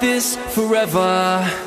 this forever.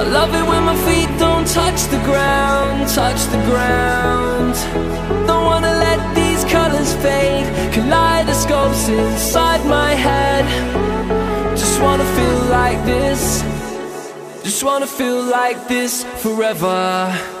I love it when my feet don't touch the ground, touch the ground. Don't wanna let these colors fade, kaleidoscopes inside my head. Just wanna feel like this. Just wanna feel like this forever.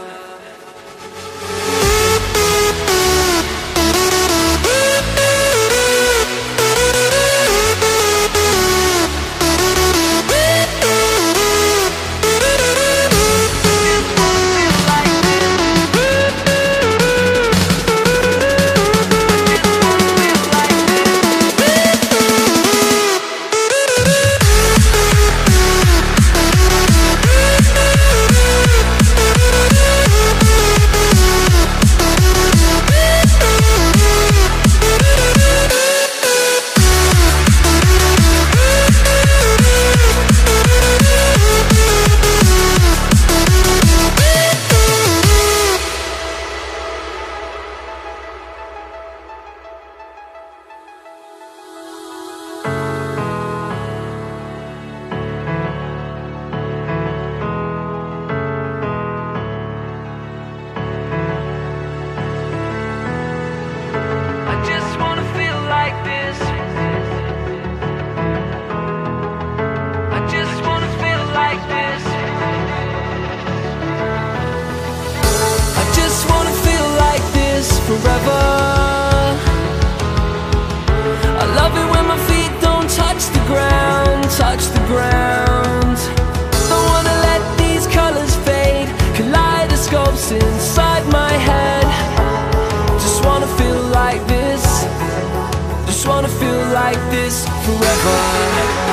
Like this forever.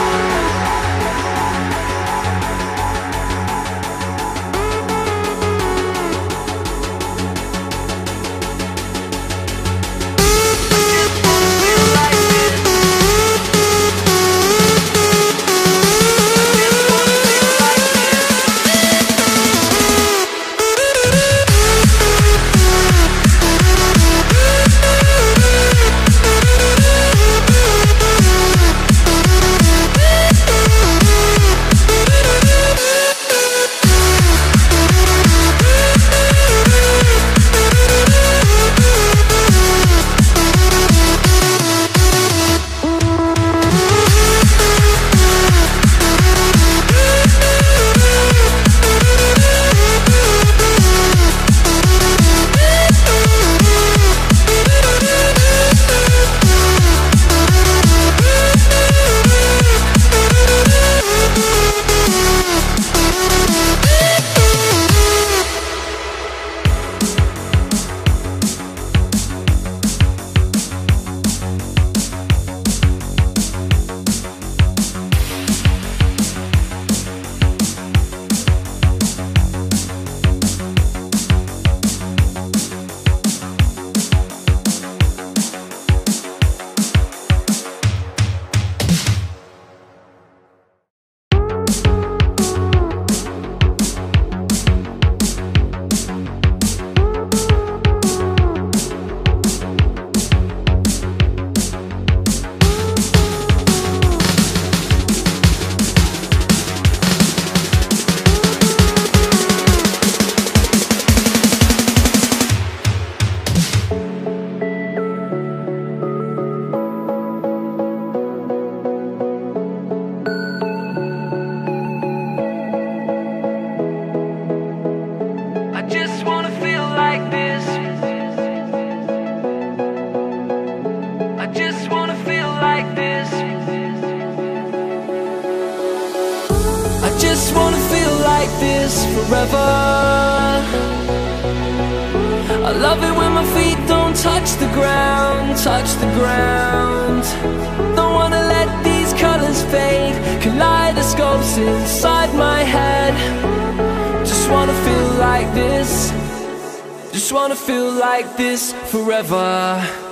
like this forever.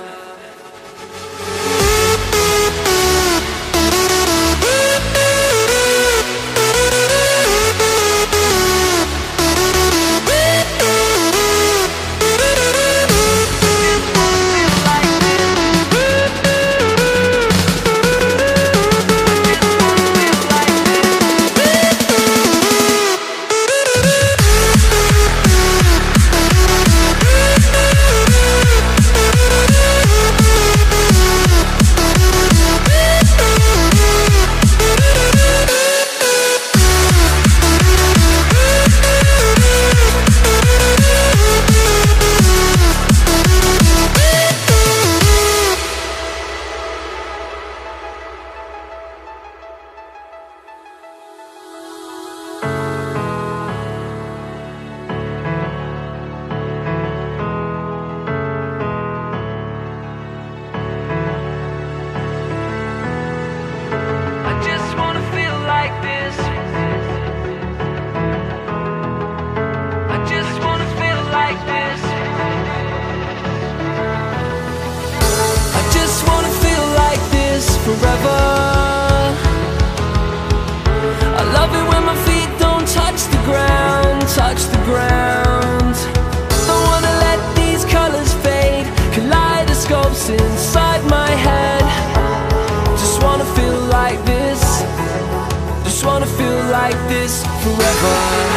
forever. I love it when my feet don't touch the ground, touch the ground. Don't wanna let these colors fade. Kaleidoscopes inside my head. Just wanna feel like this. Just wanna feel like this forever.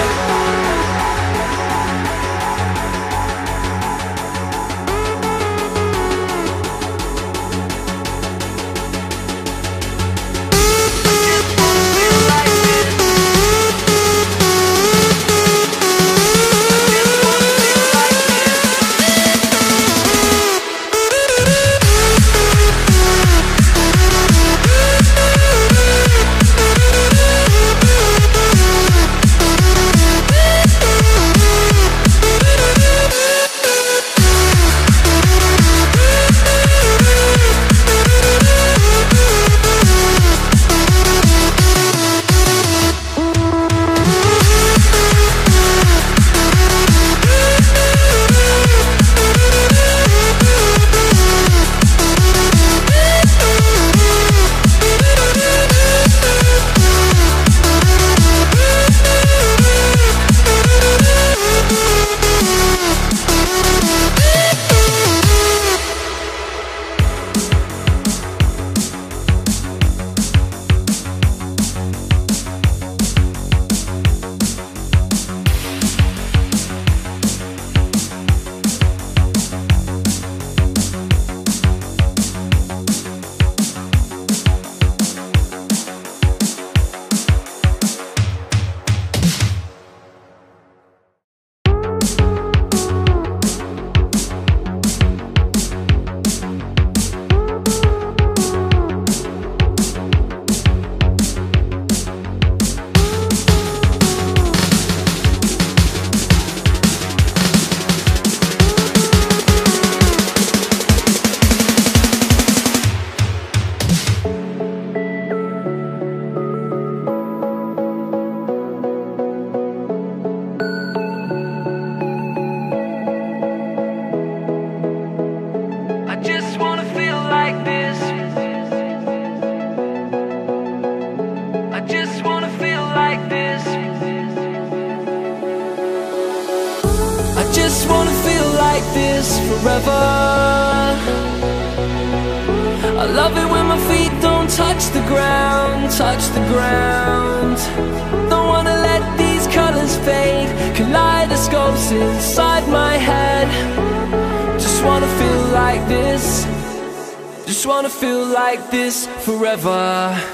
like this forever.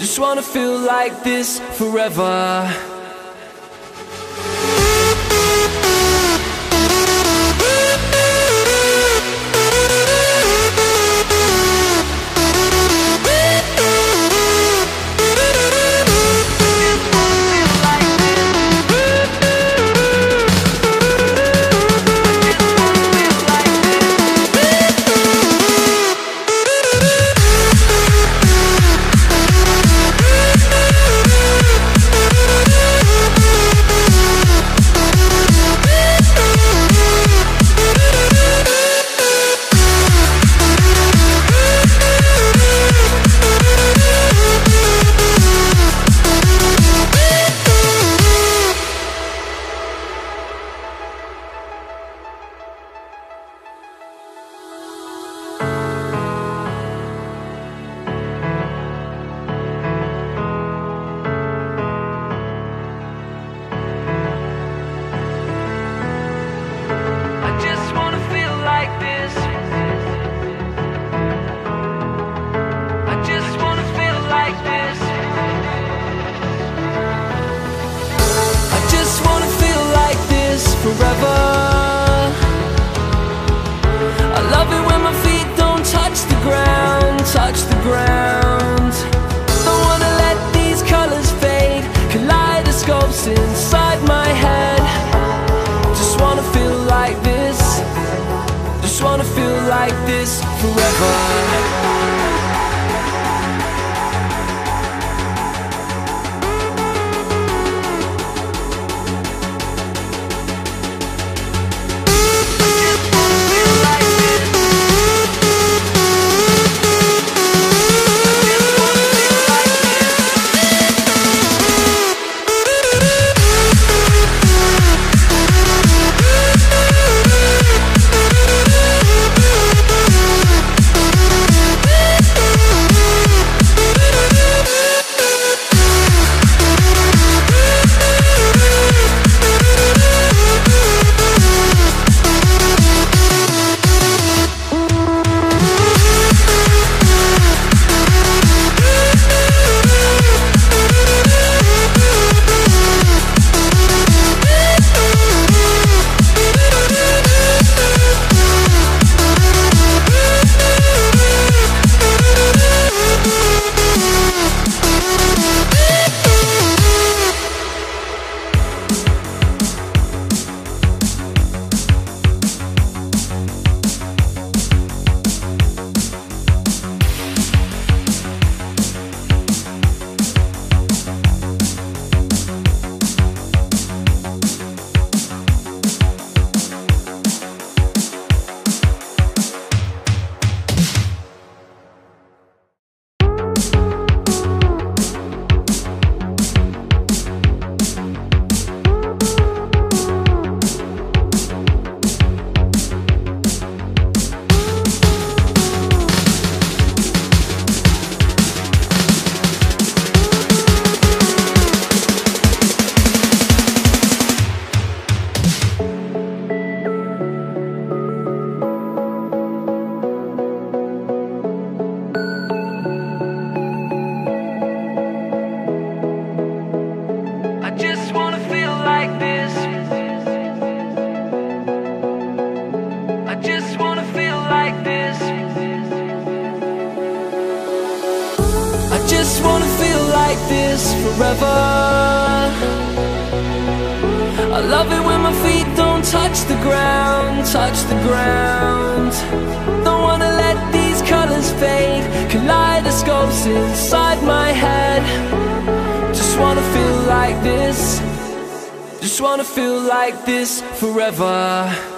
Just wanna feel like this forever. this forever. I love it when my feet don't touch the ground, touch the ground. Don't wanna let these colors fade. Kaleidoscopes inside my head. Just wanna feel like this. Just wanna feel like this forever.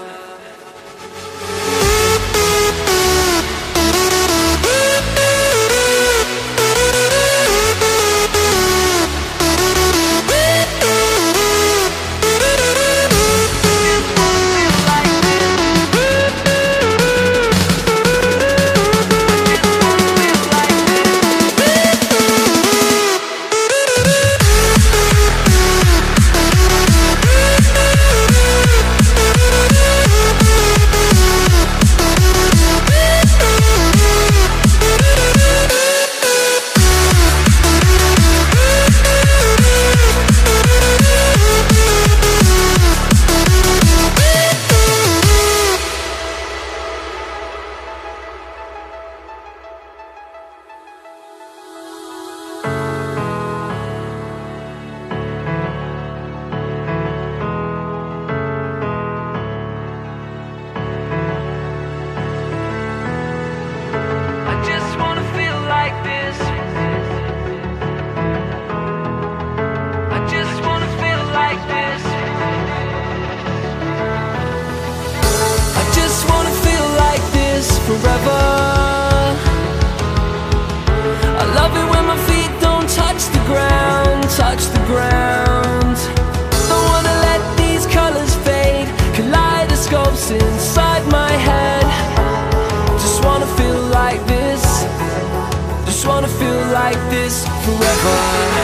over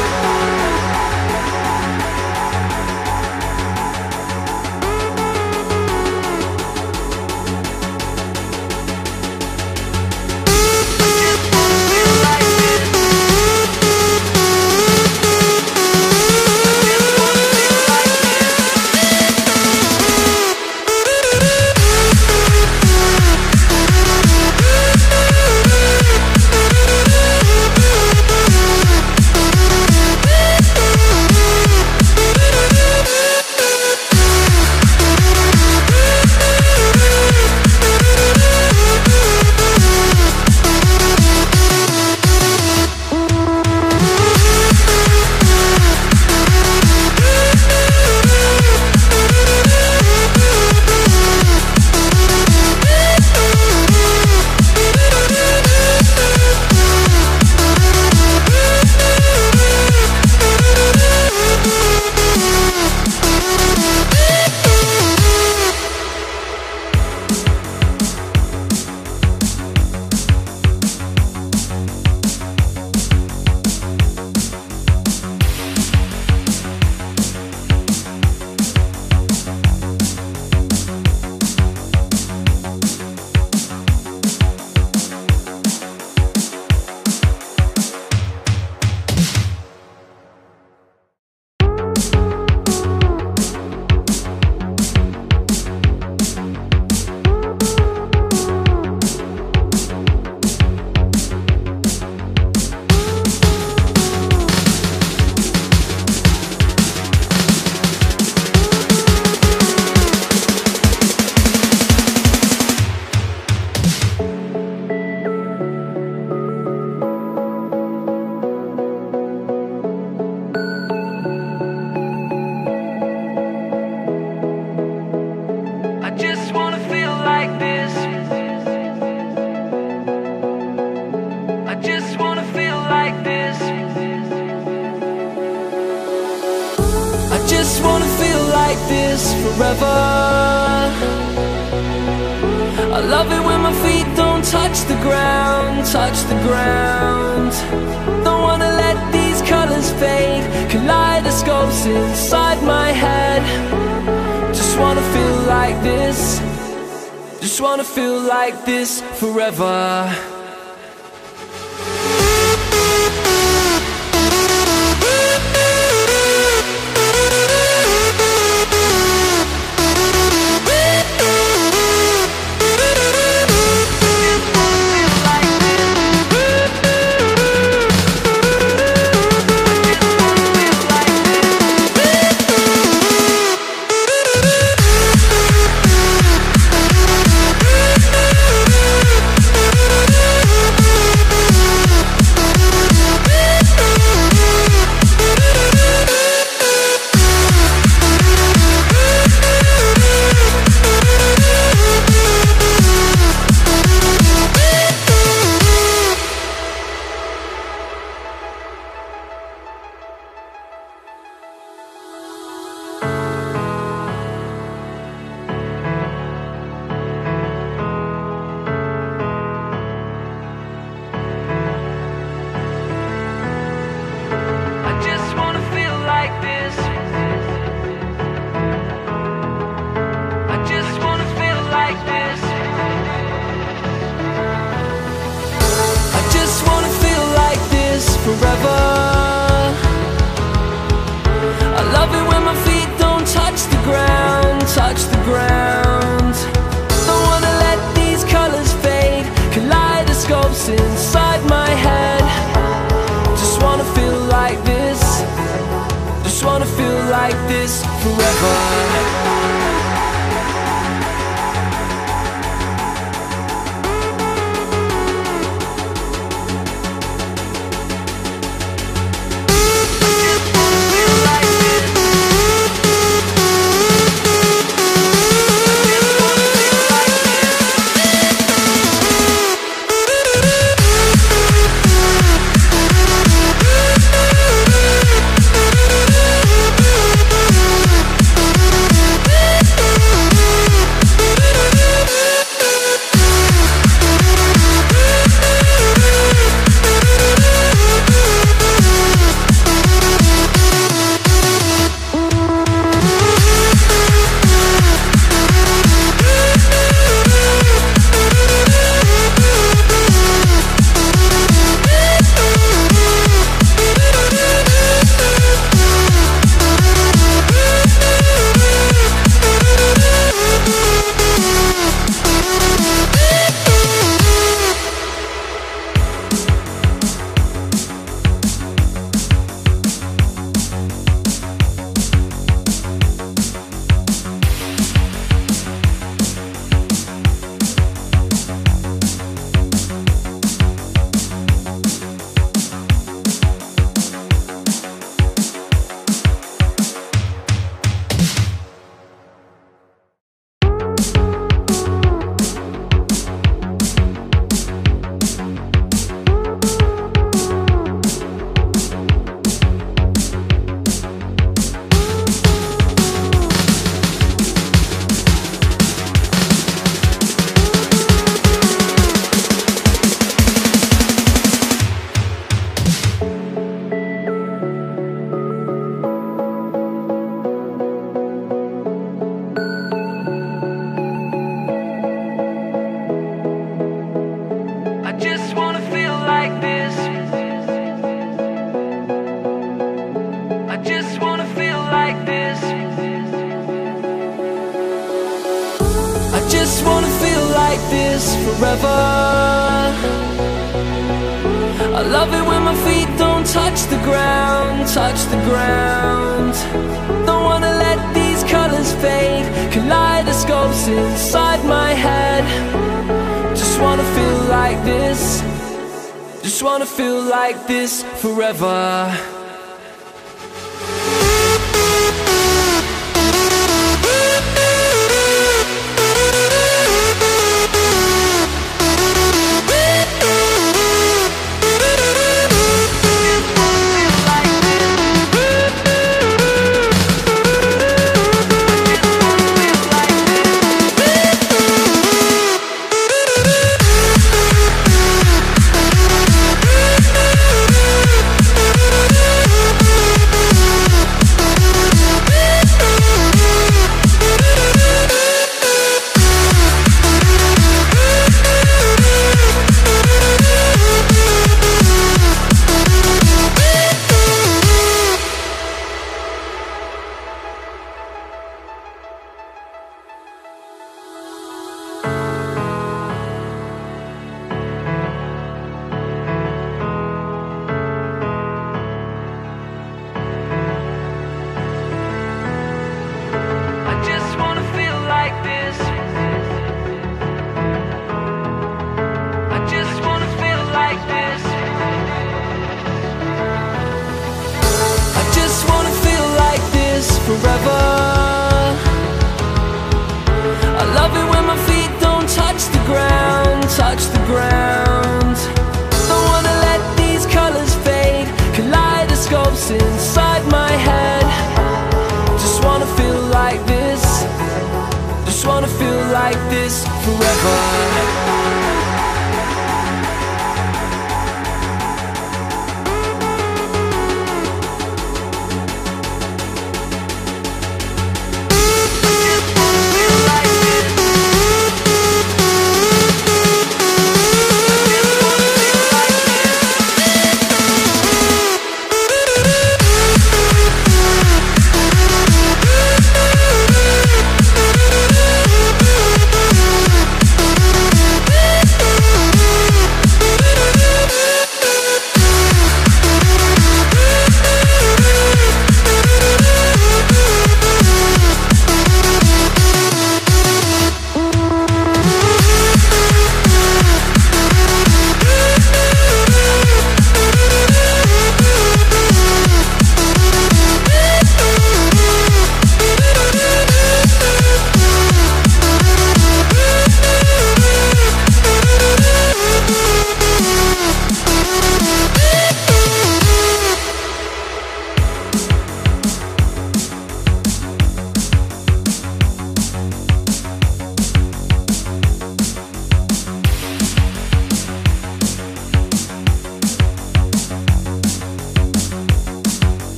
forever.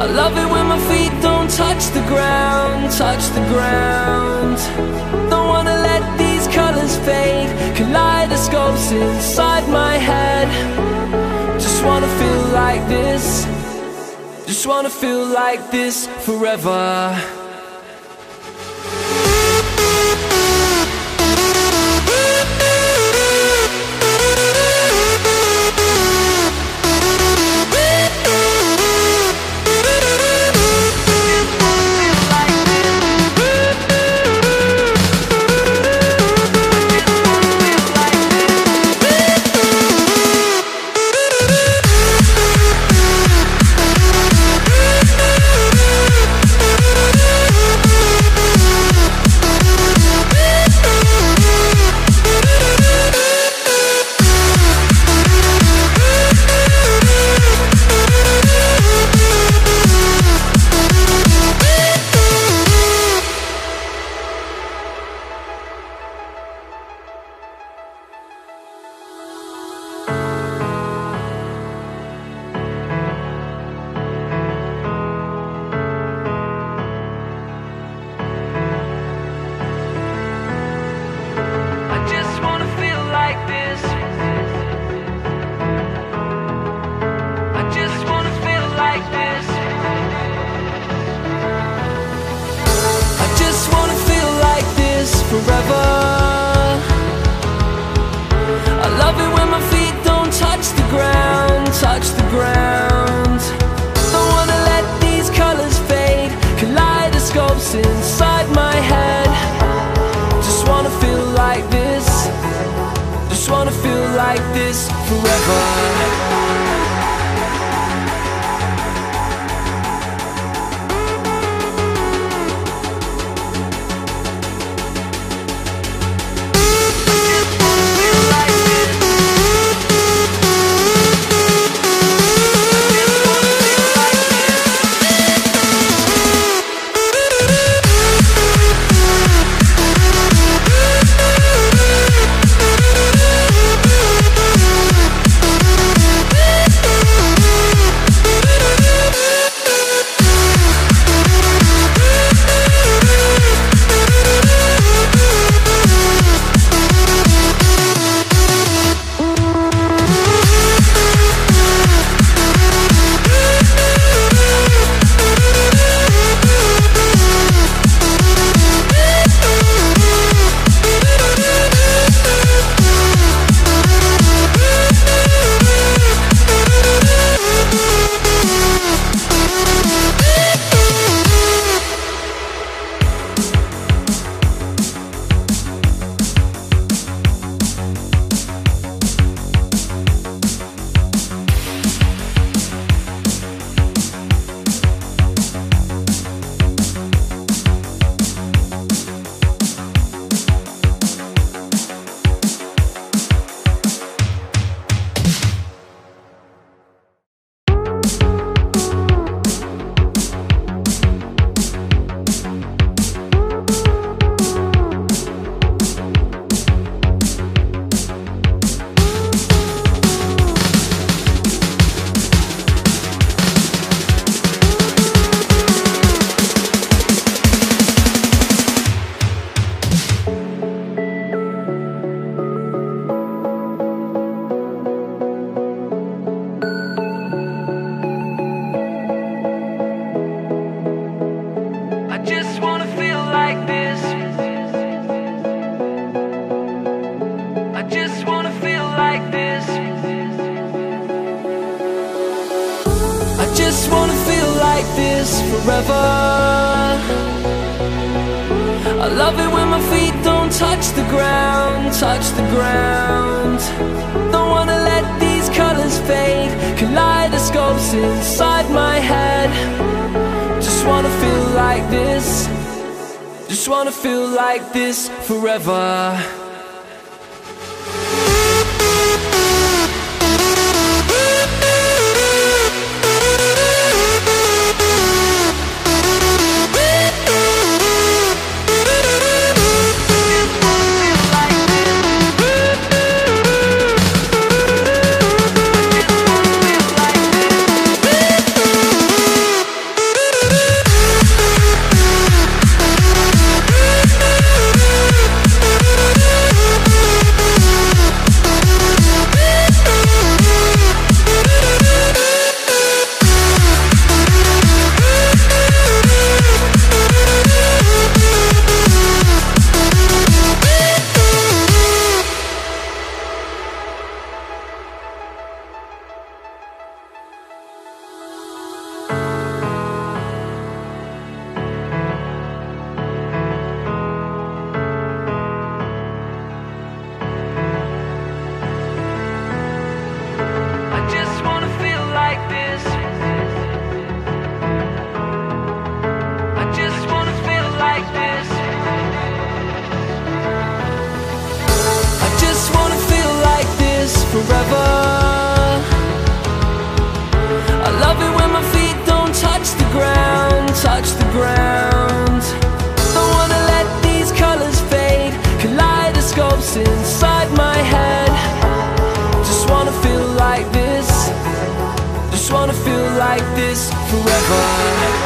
I love it when my feet don't touch the ground, touch the ground. Don't wanna let these colors fade. Kaleidoscopes inside my head. Just wanna feel like this. Just wanna feel like this forever. wanna feel like this forever. like this forever. like this forever.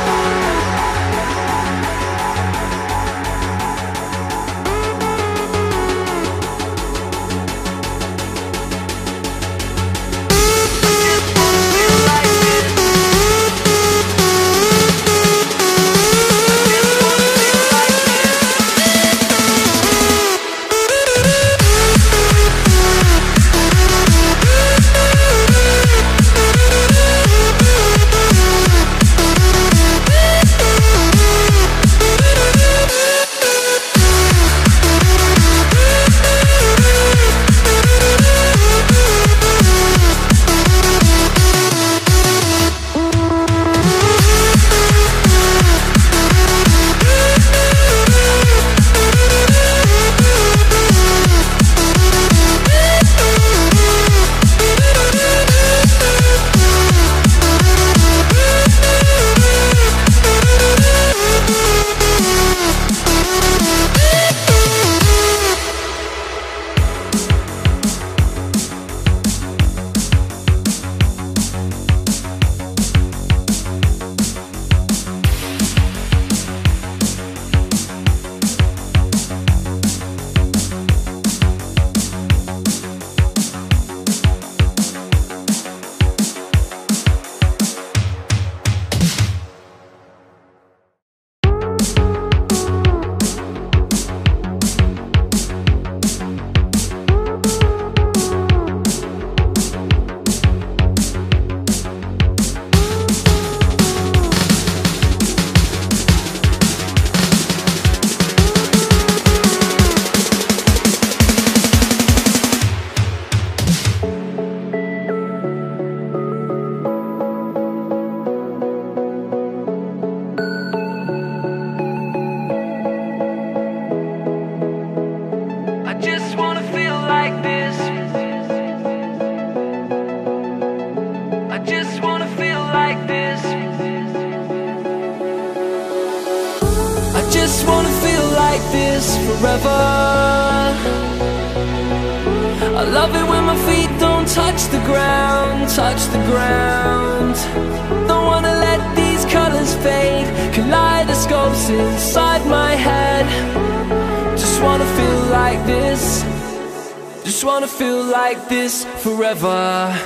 Like this forever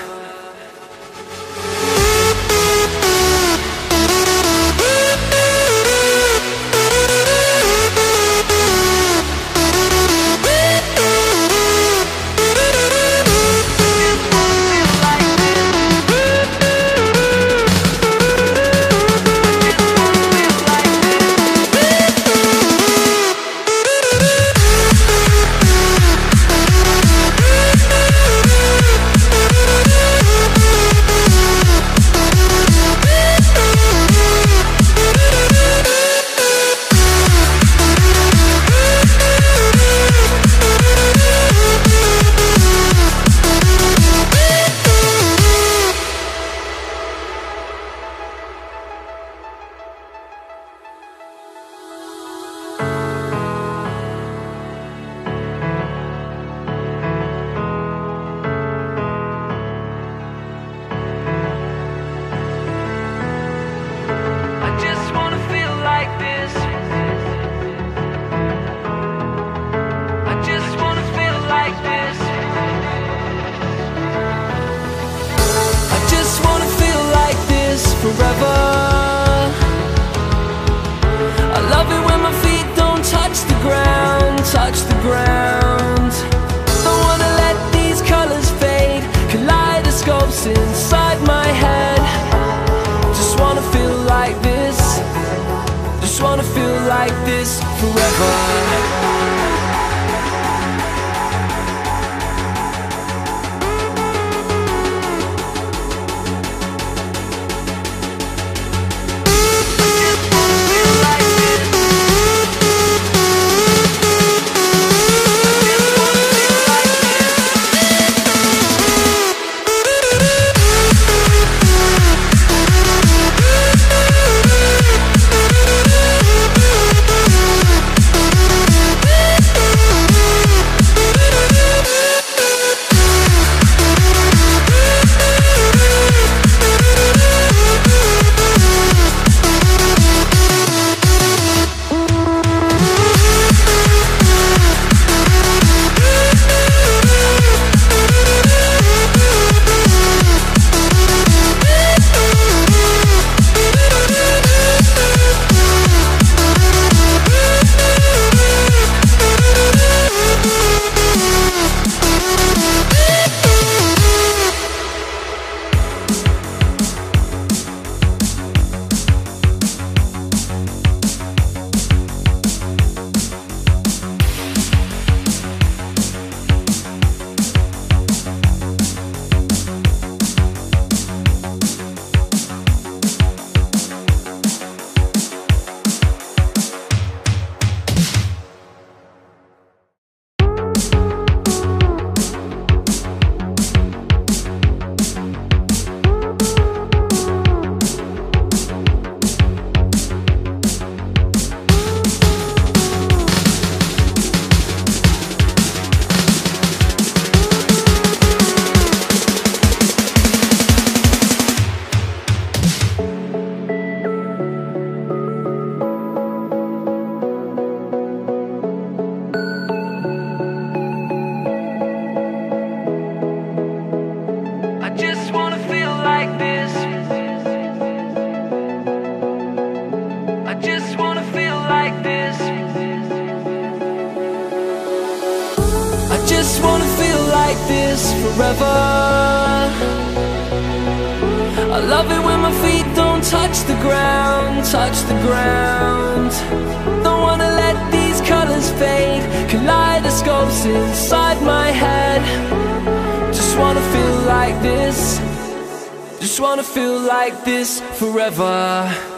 Just wanna feel like this forever.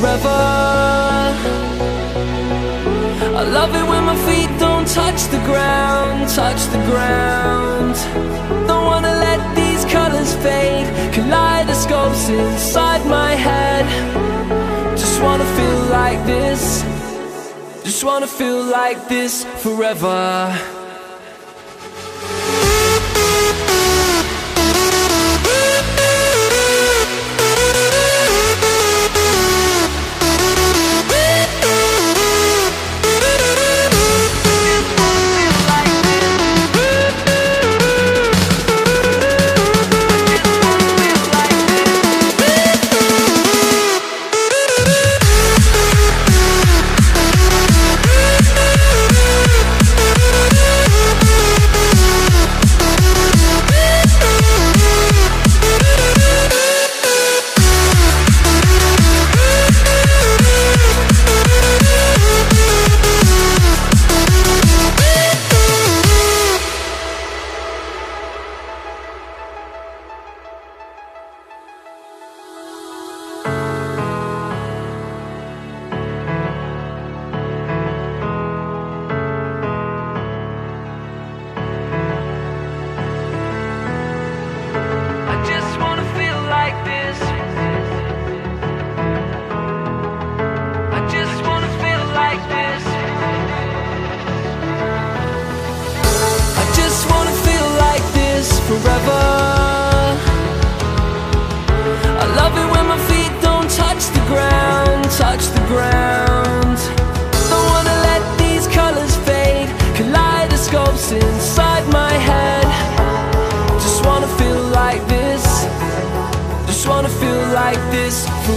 Forever. I love it when my feet don't touch the ground, touch the ground. Don't wanna let these colors fade, kaleidoscopes inside my head. Just wanna feel like this. Just wanna feel like this forever.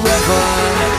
Forever.